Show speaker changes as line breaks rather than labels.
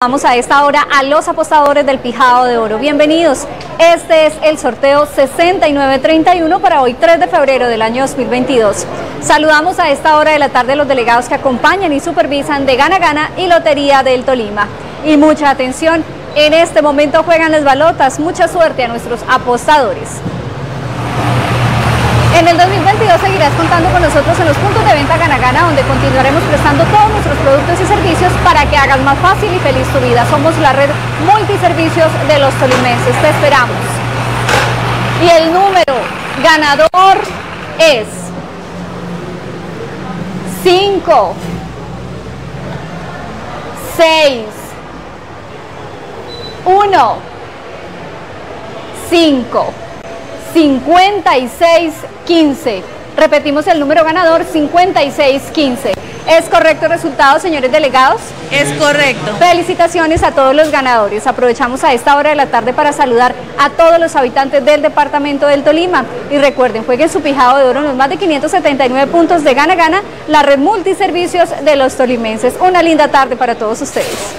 Vamos a esta hora a los apostadores del Pijado de Oro. Bienvenidos. Este es el sorteo 6931 para hoy 3 de febrero del año 2022. Saludamos a esta hora de la tarde los delegados que acompañan y supervisan de Gana Gana y Lotería del Tolima. Y mucha atención, en este momento juegan las balotas. Mucha suerte a nuestros apostadores. En el 2022 seguirás contando con nosotros en los puntos de venta Gana Gana, donde continuaremos prestando todos nuestros productos y servicios para que hagas más fácil y feliz tu vida. Somos la red multiservicios de los tolimenses. Te esperamos. Y el número ganador es 5, 6, 1, 5. 5615. Repetimos el número ganador 5615. ¿Es correcto el resultado, señores delegados?
Es correcto.
Felicitaciones a todos los ganadores. Aprovechamos a esta hora de la tarde para saludar a todos los habitantes del departamento del Tolima. Y recuerden, jueguen su pijado de oro en los más de 579 puntos de Gana Gana, la red multiservicios de los tolimenses. Una linda tarde para todos ustedes.